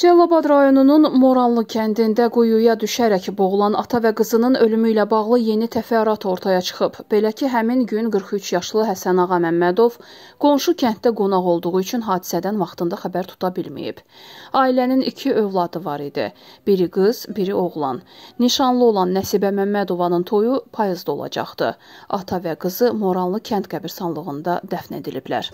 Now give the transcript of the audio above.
Cəlilabad rayonunun Moranlı kəndində quyuya düşərək boğulan ata və qızının ölümü ilə bağlı yeni təfərrüat ortaya çıxıb. Belə ki, həmin gün 43 yaşlı Həsən ağa Məmmədov qonşu kənddə qonaq olduğu üçün hadisədən vaxtında xəbər tuta bilməyib. Ailənin iki övladı var idi. Biri qız, biri oğlan. Nişanlı olan Nəsibə Məmmədovanın toyu payızda olacaqdı. Ata və qızı Moranlı kənd qəbirstanlığında dəfn ediliblər.